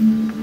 Mm-hmm.